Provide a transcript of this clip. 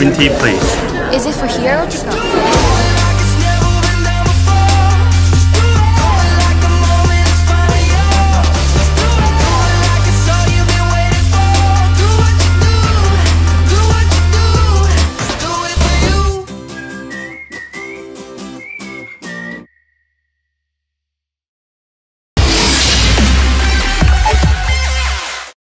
green tea, please. Is it for here or to go?